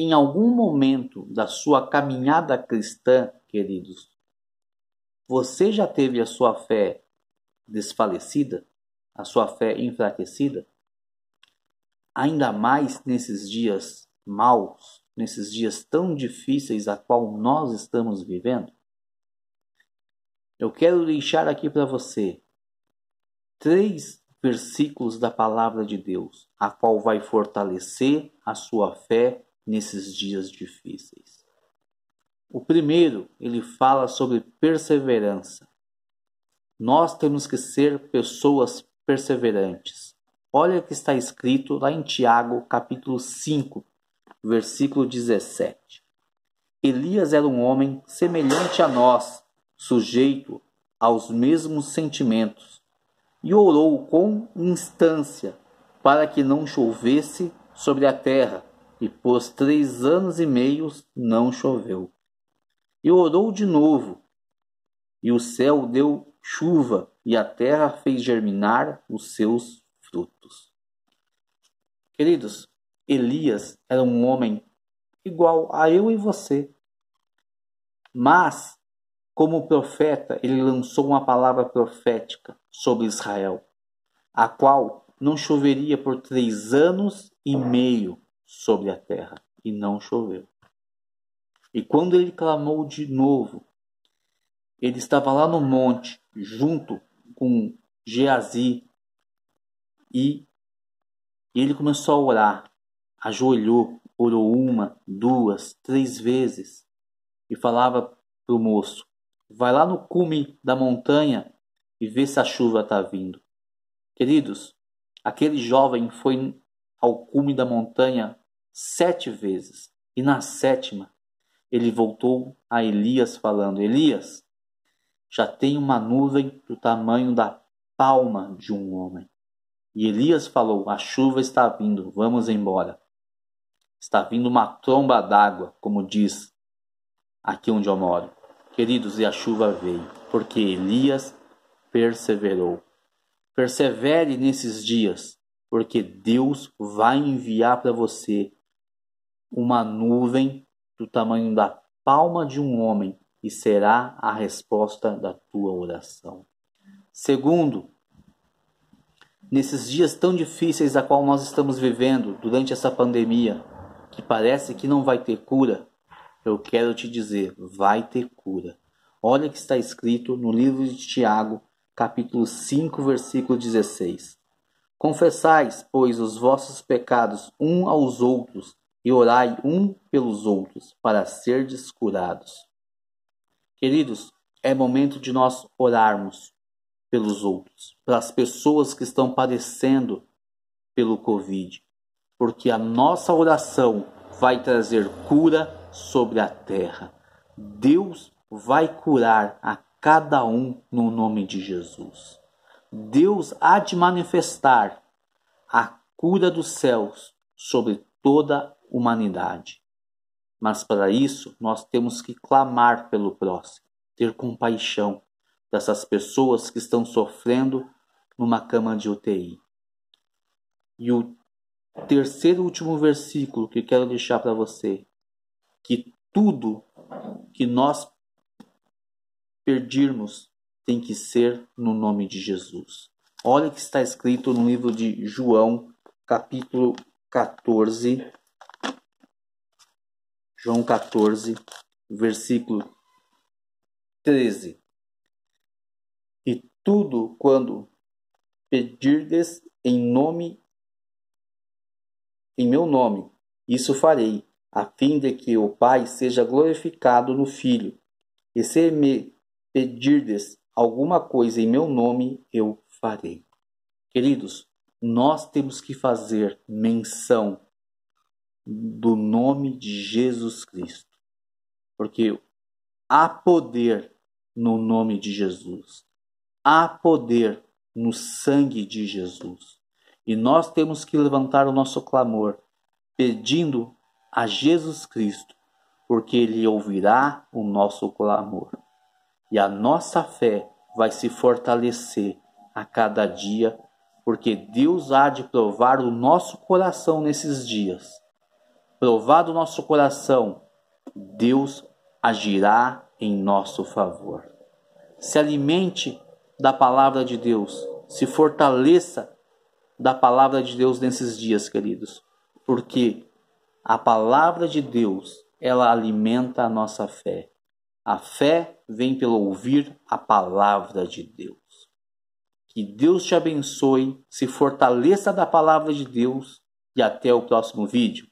em algum momento da sua caminhada cristã, queridos, você já teve a sua fé desfalecida, a sua fé enfraquecida? Ainda mais nesses dias maus, nesses dias tão difíceis a qual nós estamos vivendo? Eu quero deixar aqui para você três versículos da palavra de Deus, a qual vai fortalecer a sua fé nesses dias difíceis. O primeiro, ele fala sobre perseverança. Nós temos que ser pessoas perseverantes. Olha o que está escrito lá em Tiago, capítulo 5, versículo 17. Elias era um homem semelhante a nós, sujeito aos mesmos sentimentos, e orou com instância para que não chovesse sobre a terra, e por três anos e meios não choveu. E orou de novo, e o céu deu chuva, e a terra fez germinar os seus frutos. Queridos, Elias era um homem igual a eu e você. Mas, como profeta, ele lançou uma palavra profética sobre Israel, a qual não choveria por três anos e meio sobre a terra, e não choveu. E quando ele clamou de novo, ele estava lá no monte, junto com Geazi, e ele começou a orar, ajoelhou, orou uma, duas, três vezes, e falava para o moço: Vai lá no cume da montanha e vê se a chuva está vindo. Queridos, aquele jovem foi ao cume da montanha sete vezes, e na sétima ele voltou a Elias falando: Elias, já tem uma nuvem do tamanho da palma de um homem. E Elias falou: A chuva está vindo, vamos embora. Está vindo uma tromba d'água, como diz aqui onde eu moro. Queridos, e a chuva veio, porque Elias perseverou. Persevere nesses dias, porque Deus vai enviar para você uma nuvem do tamanho da palma de um homem e será a resposta da tua oração. Segundo, nesses dias tão difíceis a qual nós estamos vivendo durante essa pandemia, que parece que não vai ter cura, eu quero te dizer, vai ter cura. Olha o que está escrito no livro de Tiago, capítulo 5, versículo 16. Confessais, pois, os vossos pecados um aos outros e orai um pelos outros para serdes curados. Queridos, é momento de nós orarmos pelos outros, pelas pessoas que estão padecendo pelo Covid, porque a nossa oração vai trazer cura sobre a terra. Deus vai curar a cada um no nome de Jesus. Deus há de manifestar a cura dos céus sobre toda humanidade. Mas para isso, nós temos que clamar pelo próximo, ter compaixão dessas pessoas que estão sofrendo numa cama de UTI. E o terceiro e último versículo que quero deixar para você, que tudo que nós perdirmos tem que ser no nome de Jesus. Olha o que está escrito no livro de João, capítulo 14, João 14, versículo 13. E tudo quando pedirdes em nome em meu nome, isso farei, a fim de que o Pai seja glorificado no Filho. E se me pedirdes alguma coisa em meu nome, eu farei. Queridos, nós temos que fazer menção do nome de Jesus Cristo. Porque há poder no nome de Jesus. Há poder no sangue de Jesus. E nós temos que levantar o nosso clamor, pedindo a Jesus Cristo, porque Ele ouvirá o nosso clamor. E a nossa fé vai se fortalecer a cada dia, porque Deus há de provar o nosso coração nesses dias provado nosso coração, Deus agirá em nosso favor. Se alimente da palavra de Deus, se fortaleça da palavra de Deus nesses dias, queridos, porque a palavra de Deus, ela alimenta a nossa fé. A fé vem pelo ouvir a palavra de Deus. Que Deus te abençoe, se fortaleça da palavra de Deus e até o próximo vídeo.